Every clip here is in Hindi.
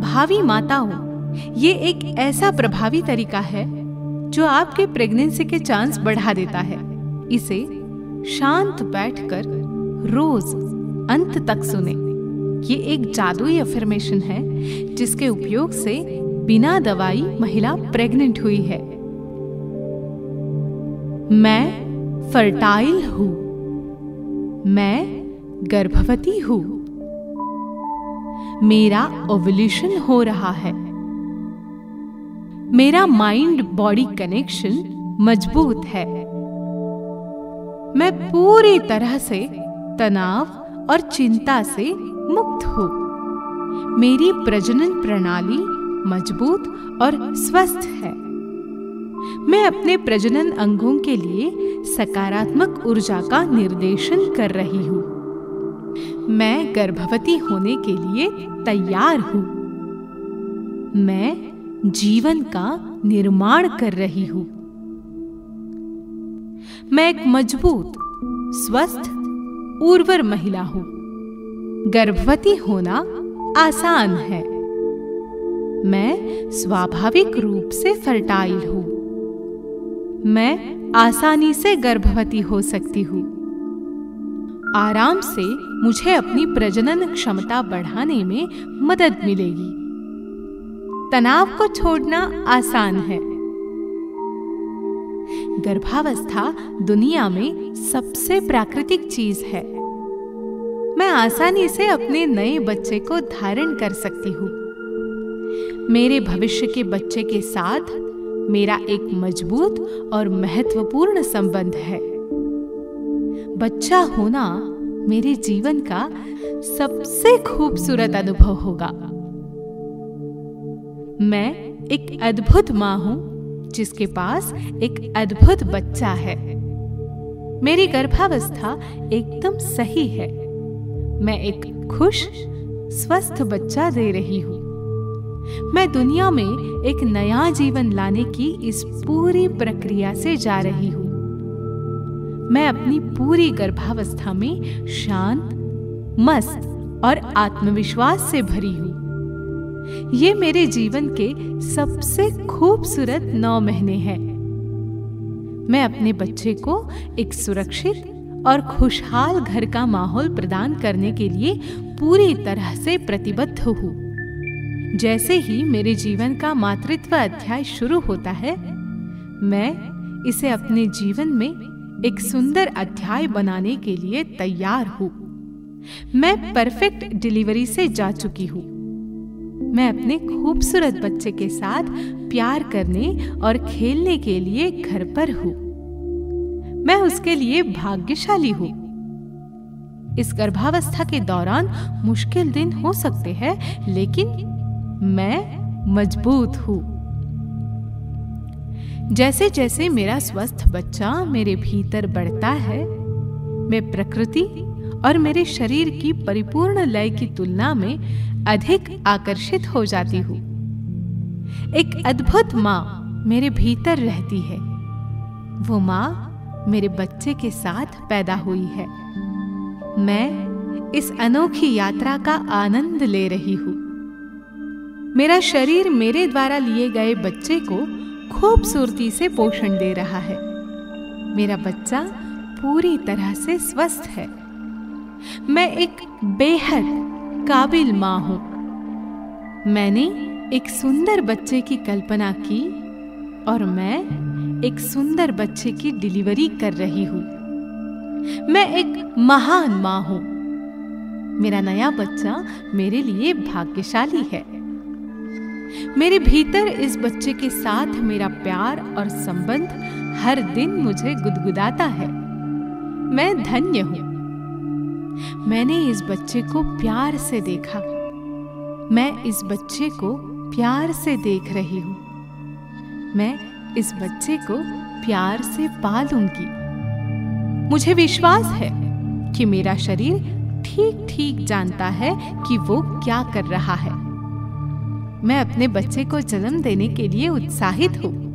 भावी माताओं, ये एक ऐसा प्रभावी तरीका है जो आपके प्रेगनेंसी के चांस बढ़ा देता है। इसे शांत बैठकर रोज अंत तक सुने। ये एक जादुई अफर्मेशन है, जिसके उपयोग से बिना दवाई महिला प्रेग्नेंट हुई है। मैं फर्टाइल हूँ। मैं गर्भवती हूँ। मेरा ओवल्यूशन हो रहा है। मेरा माइंड बॉडी कनेक्शन मज़बूत है। मैं पूरी तरह से तनाव और चिंता से मुक्त हूँ। मेरी प्रजनन प्रणाली मज़बूत और स्वस्थ है। मैं अपने प्रजनन अंगों के लिए सकारात्मक ऊर्जा का निर्देशन कर रही हूँ। मैं गर्भवती होने के लिए तैयार हूँ। मैं जीवन का निर्माण कर रही हूँ। मैं एक मज़बूत, स्वस्थ, उर्वर महिला हूँ। गर्भवती होना आसान है। मैं स्वाभाविक रूप से फर्टाइल हूँ। मैं आसानी से गर्भवती हो सकती हूँ। आराम से मुझे अपनी प्रजनन क्षमता बढ़ाने में मदद मिलेगी। तनाव को छोड़ना आसान है। गर्भावस्था दुनिया में सबसे प्राकृतिक चीज़ है। मैं आसानी से अपने नए बच्चे को धारण कर सकती हूँ। मेरे भविष्य के बच्चे के साथ मेरा एक मज़बूत और महत्वपूर्ण संबंध है। बच्चा होना मेरे जीवन का सबसे खूबसूरत अनुभव होगा। मैं एक अद्भुत माँ हूँ, जिसके पास एक अद्भुत बच्चा है। मेरी गर्भावस्था एकदम सही है। मैं एक खुश, स्वस्थ बच्चा दे रही हूँ। मैं दुनिया में एक नया जीवन लाने की इस पूरी प्रक्रिया से जा रही हूँ। मैं अपनी पूरी गर्भावस्था में शांत, मस्त और आत्मविश्वास से भरी हूँ। ये मेरे जीवन के सबसे खूबसूरत नौ महीने हैं। मैं अपने बच्चे को एक सुरक्षित और खुशहाल घर का माहौल प्रदान करने के लिए पूरी तरह से प्रतिबद्ध हूँ। जैसे ही मेरे जीवन का मातृत्व अध्याय शुरू होता है, मैं इसे अपने जीवन में एक सुंदर अध्याय बनाने के लिए तैयार हूँ। मैं परफेक्ट डिलीवरी से जा चुकी हूँ। मैं अपने खूबसूरत बच्चे के साथ प्यार करने और खेलने के लिए घर पर हूँ। मैं उसके लिए भाग्यशाली हूँ। इस गर्भावस्था के दौरान मुश्किल दिन हो सकते हैं, लेकिन मैं मज़बूत हूँ। जैसे जैसे मेरा स्वस्थ बच्चा मेरे भीतर बढ़ता है, मैं प्रकृति और मेरे शरीर की परिपूर्ण लय की तुलना में अधिक आकर्षित हो जाती हूँ। एक अद्भुत माँ मेरे भीतर रहती है। वो माँ मेरे बच्चे के साथ पैदा हुई है। मैं इस अनोखी यात्रा का आनंद ले रही हूँ। मेरा शरीर मेरे द्वारा लिए गए बच्चे को खूबसूरती से पोषण दे रहा है। मेरा बच्चा पूरी तरह से स्वस्थ है। मैं एक बेहद काबिल माँ हूँ। मैंने एक सुंदर बच्चे की कल्पना की और मैं एक सुंदर बच्चे की डिलीवरी कर रही हूँ। मैं एक महान माँ हूँ। मेरा नया बच्चा मेरे लिए भाग्यशाली है। मेरे भीतर इस बच्चे के साथ मेरा प्यार और संबंध हर दिन मुझे गुदगुदाता है। मैं धन्य हूँ। मैंने इस बच्चे को प्यार से देखा। मैं इस बच्चे को प्यार से देख रही हूँ। मैं इस बच्चे को प्यार से पालूँगी। मुझे विश्वास है कि मेरा शरीर ठीक ठीक जानता है कि वो क्या कर रहा है। मैं अपने बच्चे को जन्म देने के लिए उत्साहित हूँ।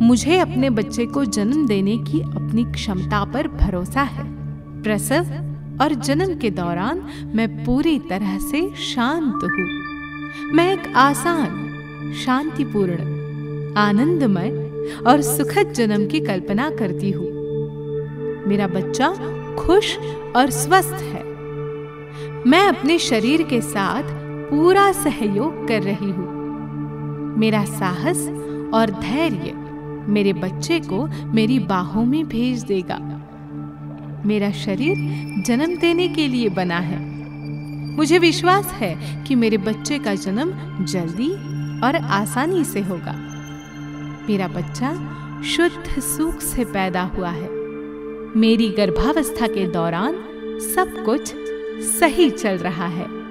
मुझे अपने बच्चे को जन्म देने की अपनी क्षमता पर भरोसा है। प्रसव और जन्म के दौरान मैं पूरी तरह से शांत हूँ। मैं एक आसान, शांतिपूर्ण, आनंदमय और सुखद जन्म की कल्पना करती हूँ। मेरा बच्चा खुश और स्वस्थ है। मैं अपने शरीर के साथ पूरा सहयोग कर रही हूँ। मेरा साहस और धैर्य मेरे बच्चे को मेरी बाहों में भेज देगा। मेरा शरीर जन्म देने के लिए बना है। मुझे विश्वास है कि मेरे बच्चे का जन्म जल्दी और आसानी से होगा। मेरा बच्चा शुद्ध सुख से पैदा हुआ है। मेरी गर्भावस्था के दौरान सब कुछ सही चल रहा है।